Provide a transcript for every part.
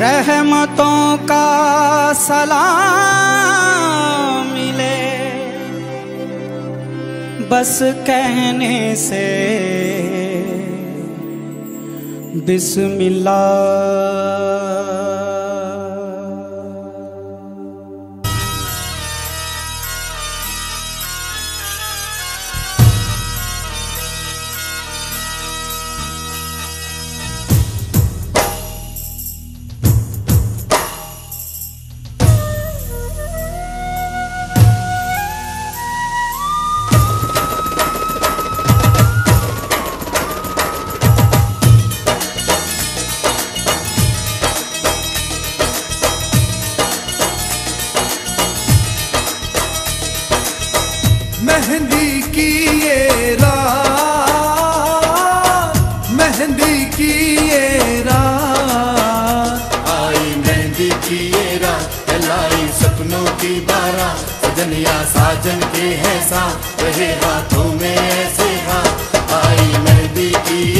रहमतों का सलाम मिले बस कहने से बिस्मिल्लाह। साजन या साजन के है सा रहे हाथों में ऐसे हाथ आई मेहंदी की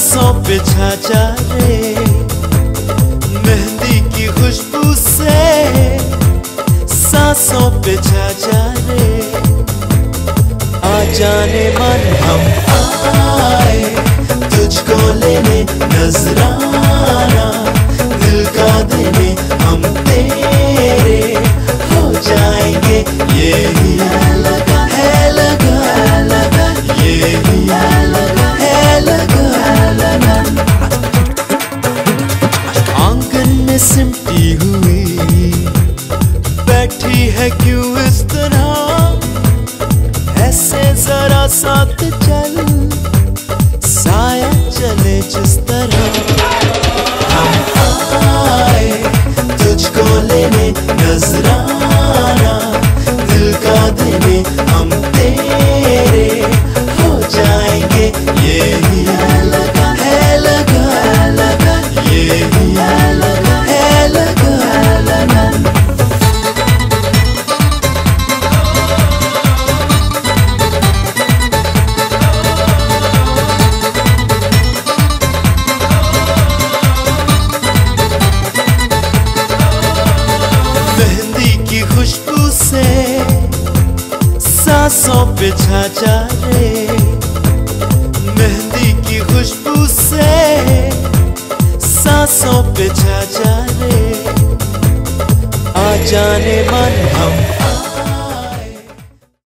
सांसों पे छा जा रे। मेहंदी की खुशबू से सांसों पे छा जा रे। आ जाने मन हम आए, तुझको लेने नजरा जा रे मेहंदी की खुशबू से सांसों पे छा रे आ जाने मन हम